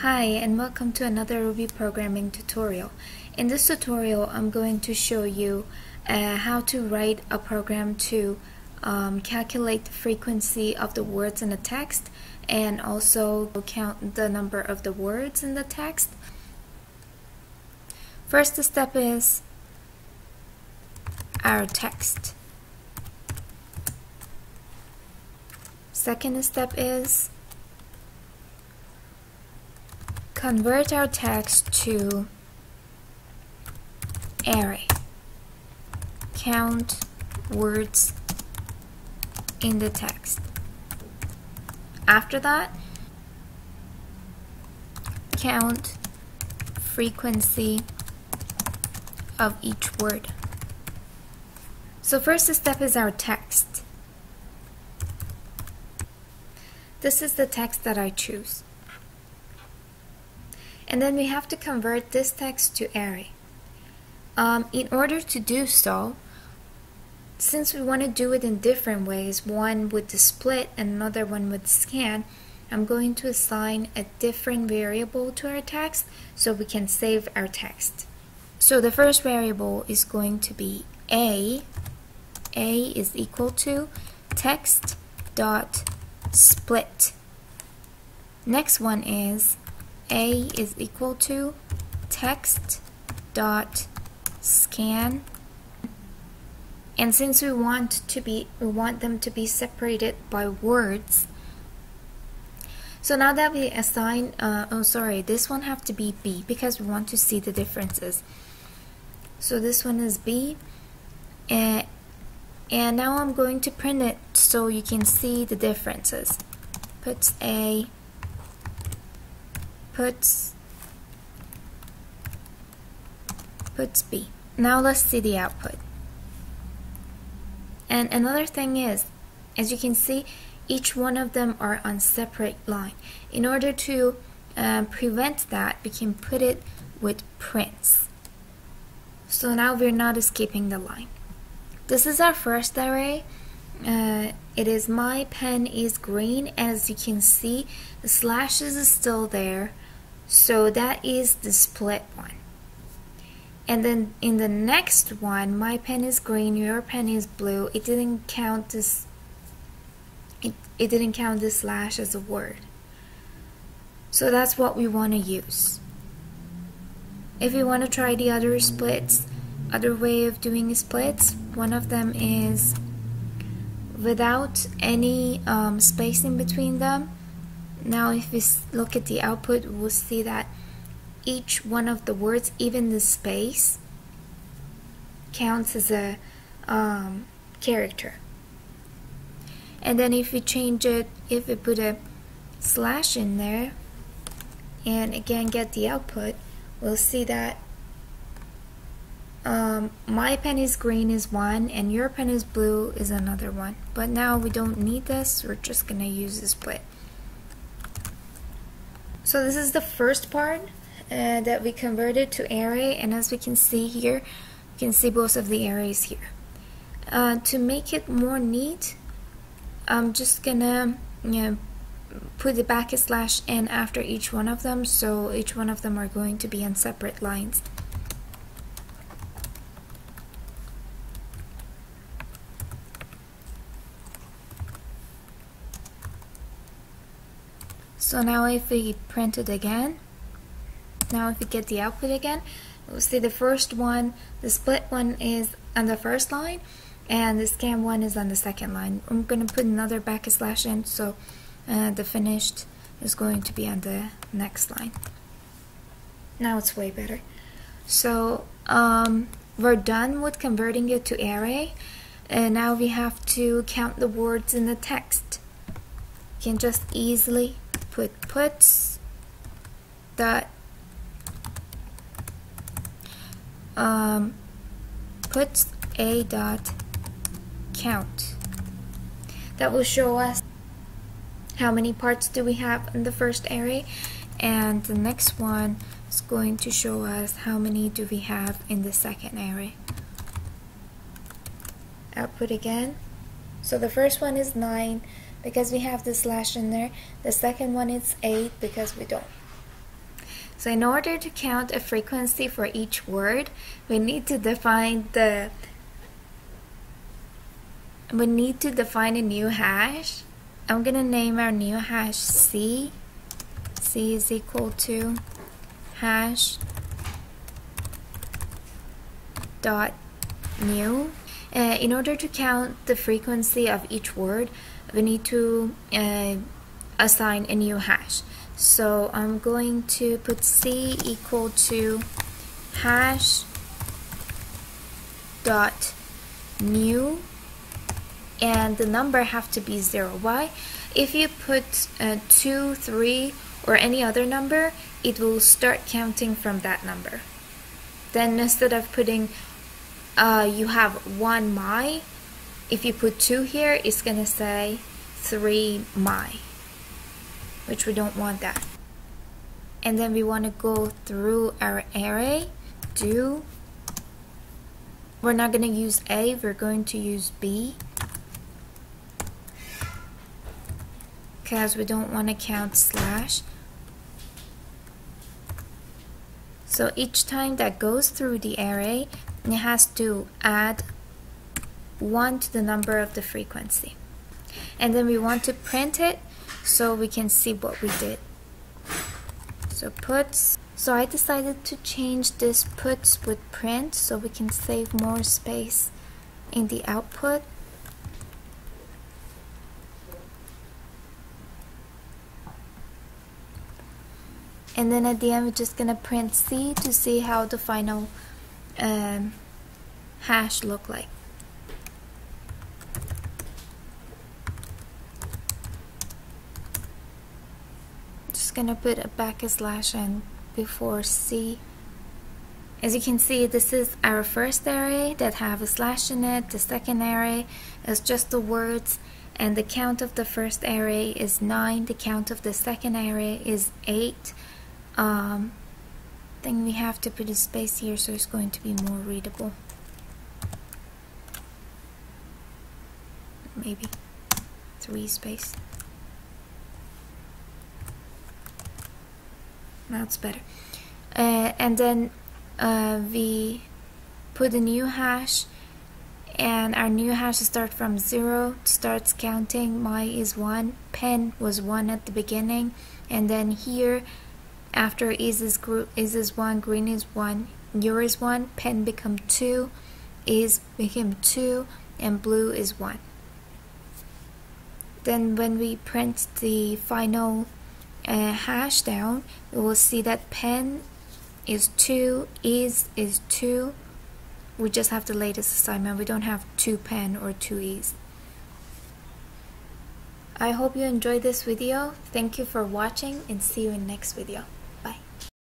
Hi and welcome to another Ruby programming tutorial. In this tutorial I'm going to show you uh, how to write a program to um, calculate the frequency of the words in the text and also count the number of the words in the text. First step is our text. Second step is convert our text to array. Count words in the text. After that, count frequency of each word. So first step is our text. This is the text that I choose. And then we have to convert this text to array. Um, in order to do so, since we want to do it in different ways, one with the split and another one with scan, I'm going to assign a different variable to our text so we can save our text. So the first variable is going to be a. a is equal to text dot split. Next one is a is equal to text dot scan. And since we want to be we want them to be separated by words so now that we assign uh, oh sorry this one have to be B because we want to see the differences. So this one is B and and now I'm going to print it so you can see the differences. Puts A puts puts B. Now let's see the output. And another thing is, as you can see, each one of them are on separate line. In order to uh, prevent that, we can put it with prints. So now we're not escaping the line. This is our first array. Uh, it is my pen is green. As you can see, the slashes is still there. So that is the split one. And then in the next one, my pen is green, your pen is blue. It didn't count this it, it didn't count this slash as a word. So that's what we want to use. If you want to try the other splits, other way of doing splits, one of them is without any um, spacing between them now if we look at the output, we'll see that each one of the words, even the space, counts as a um, character. And then if we change it, if we put a slash in there, and again get the output, we'll see that um, my pen is green is one and your pen is blue is another one. But now we don't need this, we're just going to use the split. So this is the first part uh, that we converted to array and as we can see here, you can see both of the arrays here. Uh, to make it more neat, I'm just gonna you know, put the backslash in after each one of them so each one of them are going to be on separate lines. So now if we print it again, now if we get the output again, we'll see the first one, the split one is on the first line, and the scan one is on the second line. I'm going to put another backslash in, so uh, the finished is going to be on the next line. Now it's way better. So um, we're done with converting it to array, and now we have to count the words in the text. You can just easily put puts dot um, puts a dot count. That will show us how many parts do we have in the first array and the next one is going to show us how many do we have in the second array. Output again. So the first one is 9 because we have the slash in there. The second one is 8 because we don't. So in order to count a frequency for each word, we need to define the we need to define a new hash. I'm gonna name our new hash C. C is equal to hash dot new. Uh, in order to count the frequency of each word, we need to uh, assign a new hash. So I'm going to put C equal to hash dot new and the number have to be zero. Why? If you put uh, two, three, or any other number, it will start counting from that number. Then instead of putting uh, you have one my, if you put two here, it's gonna say three my, which we don't want that. And then we want to go through our array, do. We're not gonna use A, we're going to use B. Because we don't want to count slash. So each time that goes through the array, it has to add 1 to the number of the frequency. And then we want to print it so we can see what we did. So puts. So I decided to change this puts with print so we can save more space in the output. and then at the end we're just gonna print C to see how the final um, hash look like just gonna put a backslash in before C. As you can see this is our first array that have a slash in it. The second array is just the words and the count of the first array is 9 the count of the second array is 8 um, then we have to put a space here so it's going to be more readable. Maybe three space that's better uh, and then uh, we put a new hash and our new hash starts from 0 starts counting my is 1 pen was 1 at the beginning and then here after is is, is is 1, green is 1, your is 1, pen become 2, is became 2, and blue is 1. Then when we print the final uh, hash down, we will see that pen is 2, is is 2. We just have the latest assignment. We don't have 2 pen or 2 is. I hope you enjoyed this video. Thank you for watching and see you in next video.